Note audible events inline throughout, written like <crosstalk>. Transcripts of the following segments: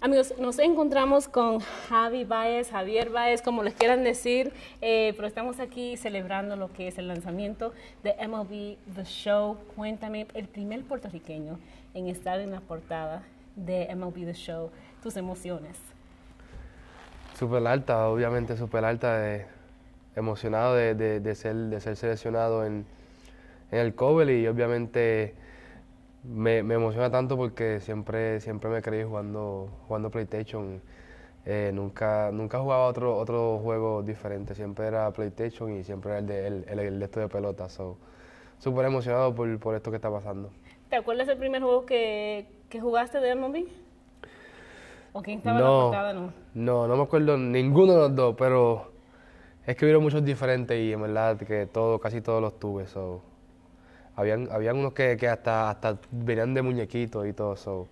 Amigos, nos encontramos con Javi Baez, Javier Baez, como les quieran decir, eh, pero estamos aquí celebrando lo que es el lanzamiento de MLB The Show. Cuéntame, el primer puertorriqueño en estar en la portada de MLB The Show, tus emociones. Súper alta, obviamente súper alta, de, emocionado de, de, ser, de ser seleccionado en, en el cover y obviamente me, me, emociona tanto porque siempre, siempre me creí jugando, jugando PlayStation. Eh, nunca, nunca jugaba otro, otro juego diferente, siempre era PlayStation y siempre era el de, el, el, esto de pelota. Súper emocionado por, por, esto que está pasando. ¿Te acuerdas el primer juego que, que jugaste de MLB? ¿O quién estaba no, en la portada? No? no, no me acuerdo ninguno de los dos, pero es que hubieron muchos diferentes y en verdad que todo, casi todos los tuve. So. Habían, habían unos que, que hasta, hasta venían de muñequitos y todo eso.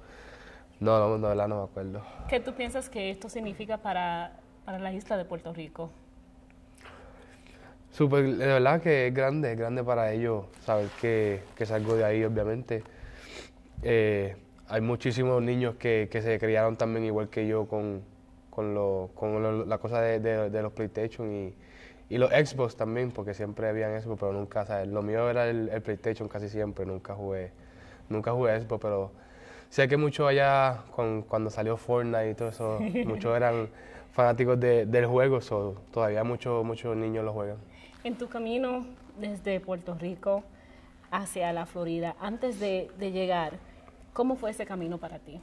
No, no, no, verdad no me acuerdo. ¿Qué tú piensas que esto significa para, para la isla de Puerto Rico? Súper, de verdad que es grande, es grande para ellos saber que, que salgo de ahí, obviamente. Eh, hay muchísimos niños que, que, se criaron también igual que yo con, con, lo, con lo, la cosa de, de, de los PlayStation y, y los Xbox también, porque siempre habían Xbox, pero nunca, ¿sabes? Lo mío era el, el, PlayStation casi siempre, nunca jugué, nunca jugué Xbox, pero sé que muchos allá, con, cuando salió Fortnite y todo eso, <laughs> muchos eran fanáticos de, del juego, so, todavía muchos muchos niños lo juegan. En tu camino desde Puerto Rico hacia la Florida, antes de, de llegar, ¿cómo fue ese camino para ti?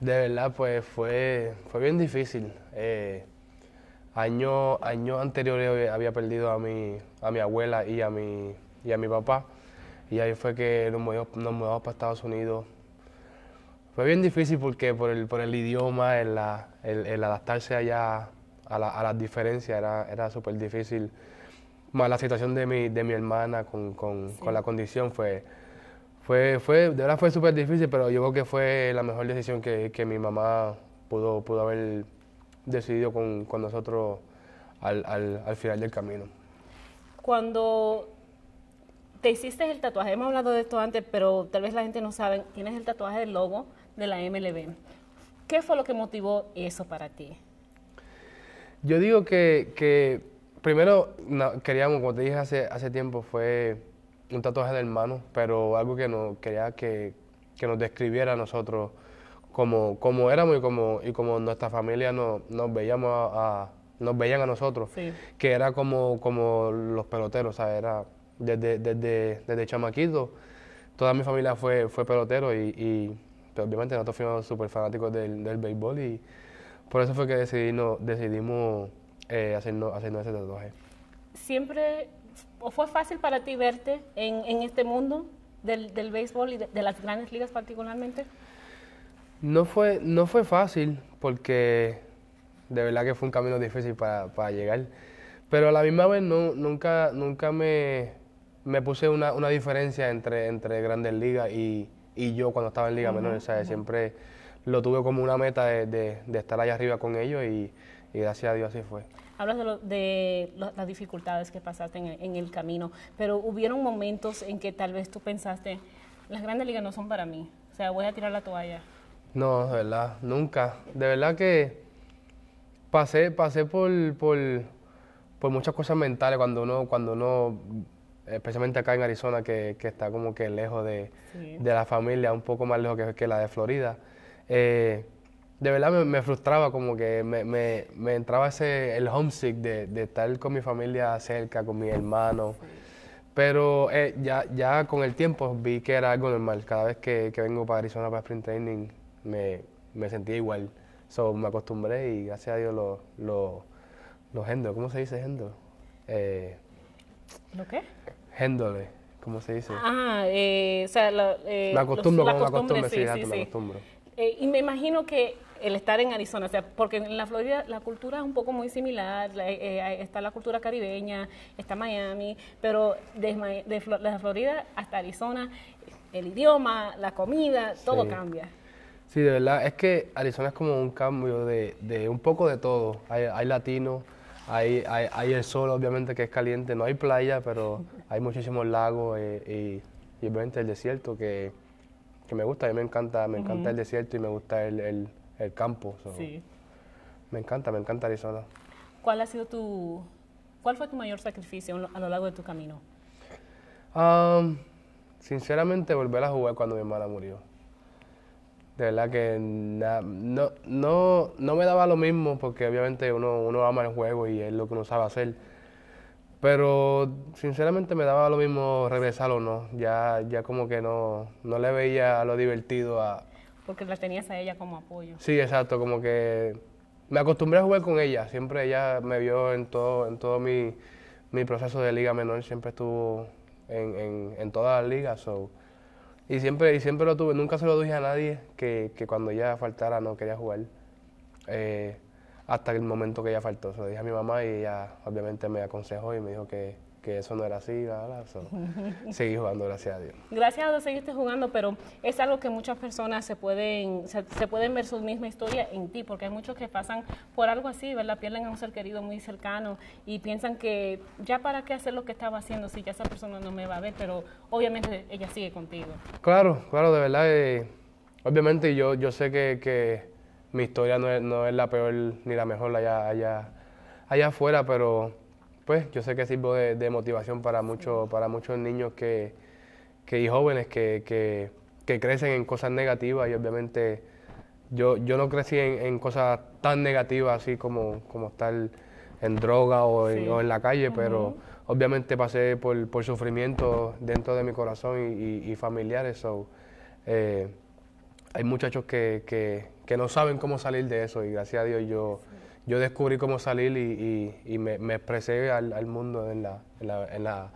De verdad, pues fue, fue bien difícil. Eh, Años año anteriores había perdido a mi, a mi abuela y a mi, y a mi papá. Y ahí fue que nos mudamos, nos mudamos para Estados Unidos. Fue bien difícil porque por el, por el idioma, el, el, el adaptarse allá a, la, a las diferencias era, era súper difícil. Más la situación de mi, de mi hermana con, con, sí. con la condición fue, fue, fue, de verdad fue súper difícil, pero yo creo que fue la mejor decisión que, que mi mamá pudo, pudo haber decidido con, con nosotros al, al, al, final del camino. Cuando te hiciste el tatuaje, hemos hablado de esto antes, pero tal vez la gente no sabe, tienes el tatuaje del logo de la MLB. ¿Qué fue lo que motivó eso para ti? Yo digo que, que primero no, queríamos, como te dije hace, hace tiempo, fue un tatuaje de hermano, pero algo que no, quería que, que nos describiera a nosotros como, como éramos y como, y como nuestra familia nos, nos veíamos a, a, nos veían a nosotros, sí. que era como, como los peloteros, sea, era desde, desde, desde chamaquito, toda mi familia fue, fue pelotero y, y pero obviamente nosotros fuimos súper fanáticos del, del, béisbol y por eso fue que decidimos, decidimos eh, hacernos, hacernos ese tatuaje. ¿Siempre o fue fácil para ti verte en, en este mundo del, del béisbol y de, de las grandes ligas particularmente? No fue, no fue fácil porque de verdad que fue un camino difícil para, para llegar. Pero a la misma vez no, nunca, nunca me, me puse una, una, diferencia entre, entre Grandes Ligas y, y, yo cuando estaba en Liga uh -huh, Menor. O sea, uh -huh. Siempre lo tuve como una meta de, de, de estar allá arriba con ellos y, y, gracias a Dios así fue. Hablas de, lo, de lo, las dificultades que pasaste en, en el camino, pero hubieron momentos en que tal vez tú pensaste, las Grandes Ligas no son para mí, o sea, voy a tirar la toalla. No, de verdad, nunca. De verdad que pasé, pasé por, por, por muchas cosas mentales cuando uno, cuando uno, especialmente acá en Arizona, que, que está como que lejos de, sí. de, la familia, un poco más lejos que, que la de Florida. Eh, de verdad me, me, frustraba, como que me, me, me, entraba ese, el homesick de, de, estar con mi familia cerca, con mis hermanos. Sí. Pero eh, ya, ya con el tiempo vi que era algo normal. Cada vez que, que vengo para Arizona para sprint training, me, me sentía igual. So, me acostumbré y gracias a Dios lo, lo, lo gendo. ¿Cómo se dice? Eh, ¿Lo qué? Géndole. ¿Cómo se dice? Ah, eh, o sea, lo, eh, me acostumbro, los, como me acostumbro, sí, sí, sí, me acostumbro. Eh, y me imagino que el estar en Arizona, o sea, porque en la Florida la cultura es un poco muy similar, la, eh, está la cultura caribeña, está Miami, pero de, de, de, Florida hasta Arizona, el idioma, la comida, todo sí. cambia. Sí, de verdad, es que Arizona es como un cambio de, de un poco de todo. Hay, hay latinos, hay, hay, hay, el sol, obviamente, que es caliente, no hay playa, pero hay muchísimos lagos eh, y, y, obviamente el desierto que, que me gusta. A mí me encanta, me encanta el desierto y me gusta el, el, el campo. so, Sí. Me encanta, me encanta Arizona. ¿Cuál ha sido tu, cuál fue tu mayor sacrificio a lo- a lo largo de tu camino? Um, sinceramente, volver a jugar cuando mi hermana murió. De verdad que na- no, no, no me daba lo mismo porque obviamente uno, uno ama el juego y es lo que uno sabe hacer. Pero sinceramente me daba lo mismo regresar o no. Ya, ya como que no, no le veía lo divertido a... Porque la tenías a ella como apoyo. Sí, exacto, como que me acostumbré a jugar con ella. Siempre ella me vio en todo, en todo mi, mi proceso de liga menor, siempre estuvo en, en, en todas las ligas. so. Y siempre, y siempre lo tuve, nunca se lo dije a nadie que, que cuando ella faltara no quería jugar. Eh, hasta el momento que ella faltó. Se lo dije a mi mamá y ella obviamente me aconsejó y me dijo que, que eso no era así, bla, so. <laughs> Seguí jugando, gracias a Dios. Gracias a Dios seguiste jugando, pero es algo que muchas personas se pueden, se, se pueden ver su misma historia en ti, porque hay muchos que pasan por algo así, ¿verdad? Pierden a un ser querido muy cercano y piensan que ya para qué hacer lo que estaba haciendo si ya esa persona no me va a ver, pero obviamente ella sigue contigo. Claro, claro, de verdad. eh, obviamente yo, yo sé que, que mi historia no es, no es la peor ni la mejor allá, allá, allá afuera, pero pues yo sé que sirvo de, de motivación para muchos, para muchos niños que, que y jóvenes que, que, que crecen en cosas negativas y obviamente yo, yo no crecí en, en cosas tan negativas así como, como estar en droga o en, Sí. o en la calle, pero obviamente pasé por, por sufrimiento dentro de mi corazón y, y- y familiares. so, eh, hay muchachos que, que, que no saben cómo salir de eso y gracias a Dios yo, yo descubrí cómo salir y, y- y me, me expresé al, al mundo en la, en, la, en, la,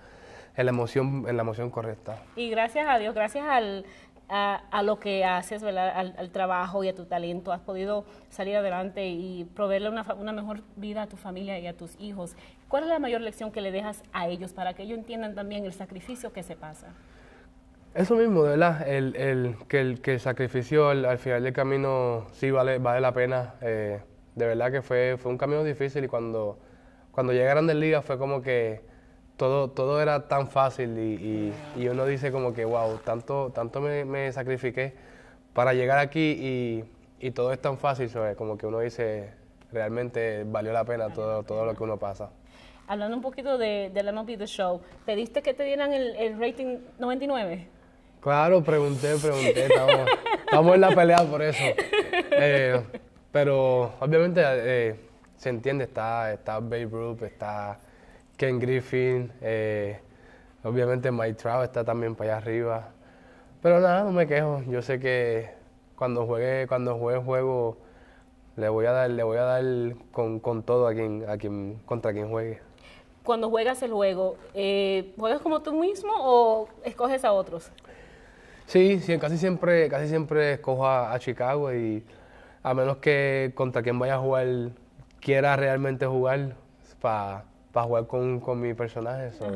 en la emoción, en la emoción correcta. Y gracias a Dios, gracias al, a, a lo que haces, ¿verdad? Al, al trabajo y a tu talento, has podido salir adelante y proveerle una, una mejor vida a tu familia y a tus hijos. ¿Cuál es la mayor lección que le dejas a ellos para que ellos entiendan también el sacrificio que se pasa? Eso mismo, verdad, el, el, que, el, que el sacrificio al, al final del camino sí vale, vale la pena. eh, de verdad que fue, fue un camino difícil y cuando, cuando llegué a Grandes Ligas fue como que todo, todo era tan fácil y, y- y uno dice como que, wow, tanto, tanto me, me sacrifiqué para llegar aquí y, y todo es tan fácil, so, como que uno dice, realmente valió la pena todo, todo lo que uno pasa. Hablando un poquito de, del MLB The Show, ¿pediste que te dieran el, el rating 99? Claro, pregunté, pregunté, estamos, estamos en la pelea por eso. <laughs> Eh, pero obviamente eh, se entiende, está, está Babe Ruth, está Ken Griffin, eh, obviamente Mike Trout está también para allá arriba. Pero nada, no me quejo. Yo sé que cuando juegue, cuando juegue el juego, le voy a dar, le voy a dar con, con todo a quien, a quien, contra quien juegue. Cuando juegas el juego, eh, ¿juegas como tú mismo o escoges a otros? Sí, sí, casi siempre, casi siempre escojo a, a Chicago y a menos que contra quien vaya a jugar quiera realmente jugar para jugar con, con mi personaje. so.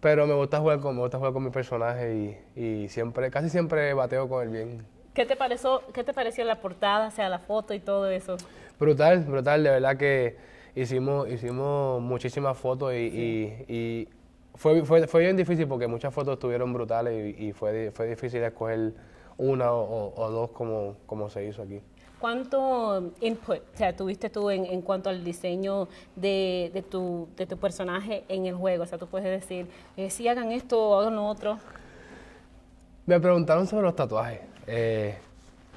Pero me gusta jugar con, me gusta jugar con mi personaje y, y siempre, casi siempre bateo con el bien. ¿Qué te pareció, qué te pareció la portada, o sea, la foto y todo eso? Brutal, brutal, de verdad que hicimos, hicimos muchísimas fotos y, y- y fue, fue, fue bien difícil porque muchas fotos estuvieron brutales y, y fue, fue difícil escoger una o, o- o dos como, como se hizo aquí. ¿Cuánto input o sea, tuviste tú en, en cuanto al diseño de, de tu, de tu personaje en el juego? O sea, tú puedes decir, eh, si hagan esto o hagan lo otro. Me preguntaron sobre los tatuajes, eh,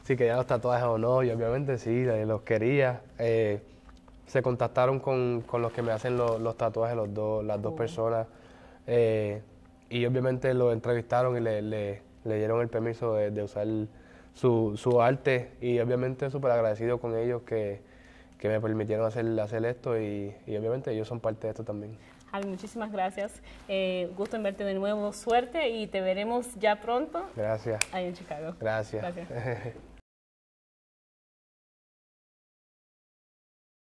si quería los tatuajes o no, y obviamente sí, los quería. Eh, se contactaron con, con los que me hacen los, los tatuajes, los dos, las dos personas, eh, y obviamente lo entrevistaron y le, le- le dieron el permiso de, de usar su, su arte, y obviamente súper agradecido con ellos que, que me permitieron hacer, hacer esto, y, y obviamente ellos son parte de esto también. Javi, muchísimas gracias. Eh, gusto en verte de nuevo. Suerte y te veremos ya pronto Gracias, ahí en Chicago. gracias. Gracias. <laughs>